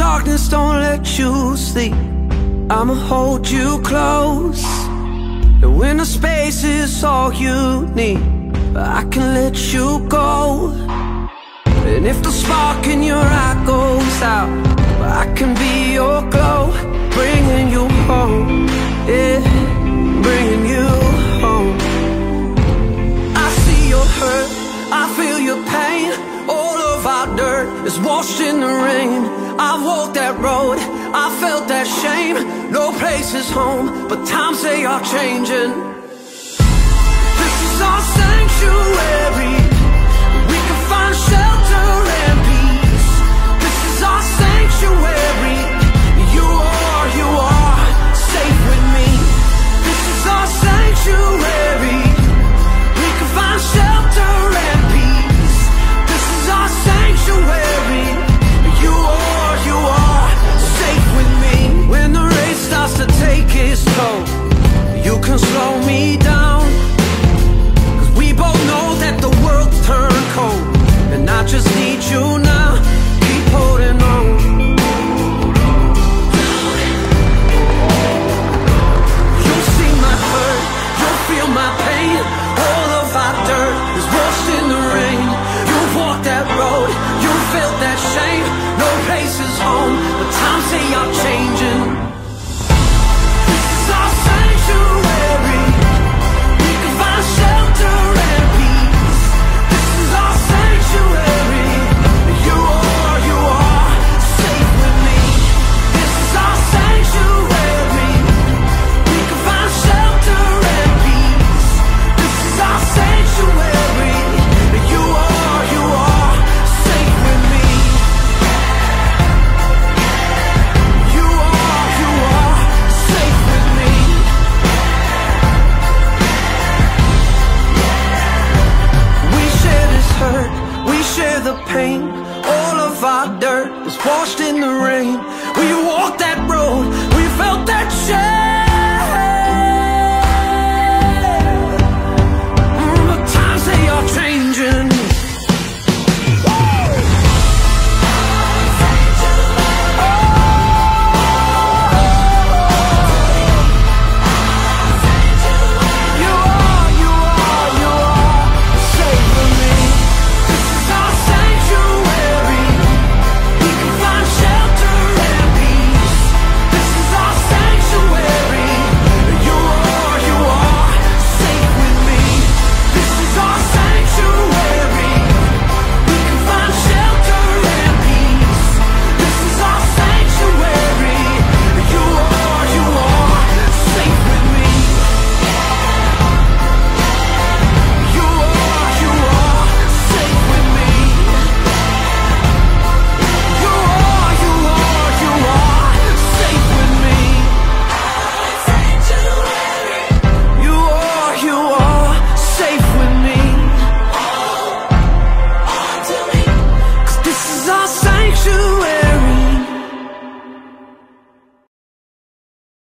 darkness don't let you sleep. I'ma hold you close. The winter space is all you need I can let you go. And if the spark in your eye goes out dirt is washed in the rain. I've walked that road, I felt that shame. No place is home, but times they are changing. This is our sanctuary. me done pain All of our dirt is washed in the rain. We